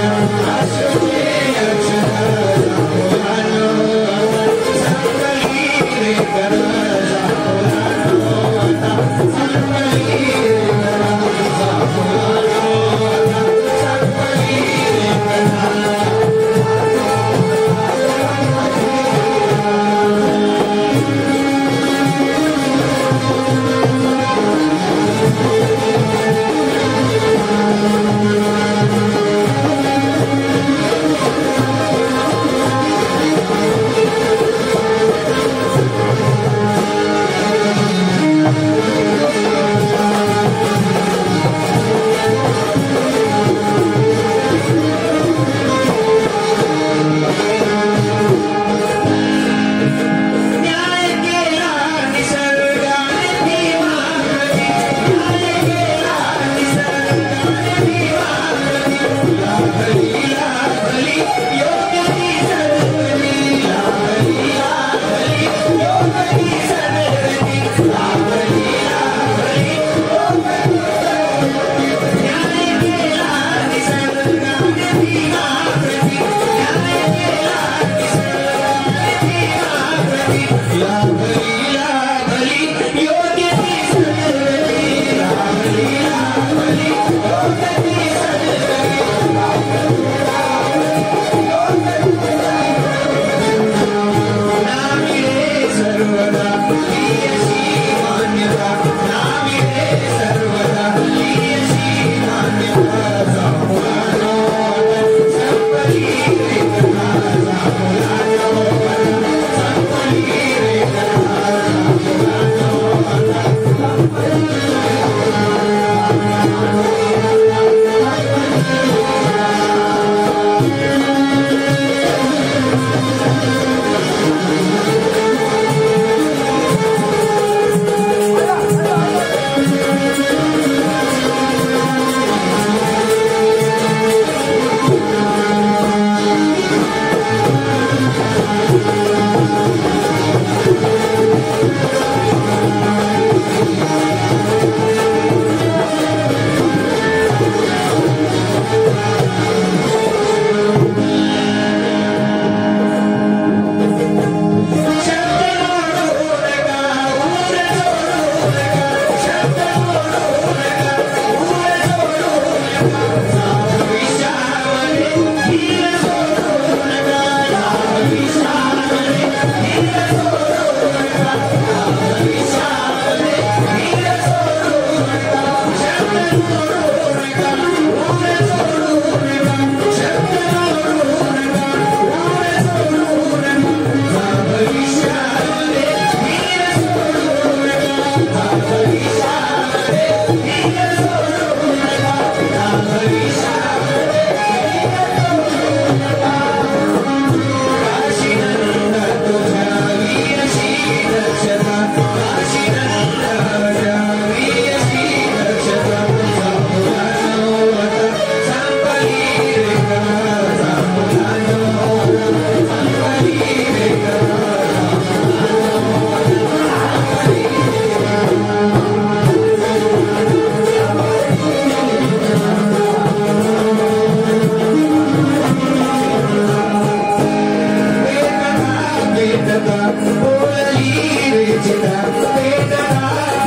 Nacional. la la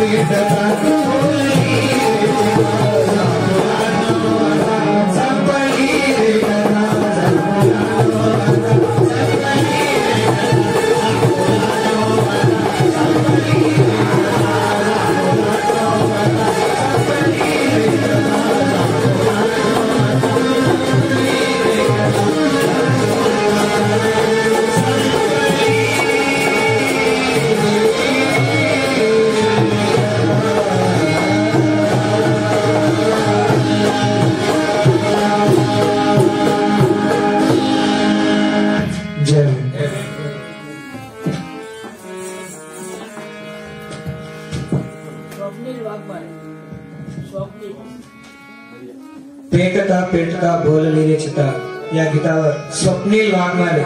vida pra पेटता पेटता बोललेली चिता। या गीतावर स्वप्निल वाघमारे।